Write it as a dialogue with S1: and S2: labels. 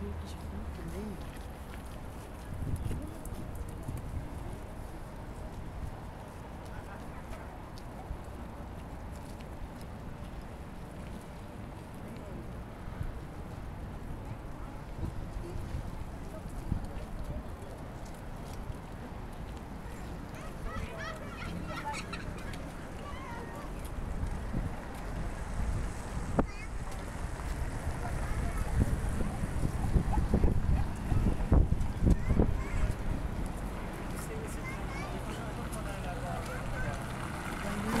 S1: tem aqui de também.